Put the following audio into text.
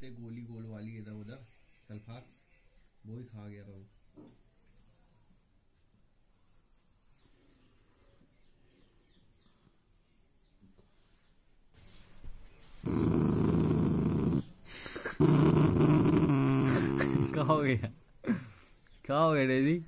मिलते गोली गोल वाली इधर उधर सल्फाक्स वो ही खा गया था वो क्या हो गया? क्या हो गया डेजी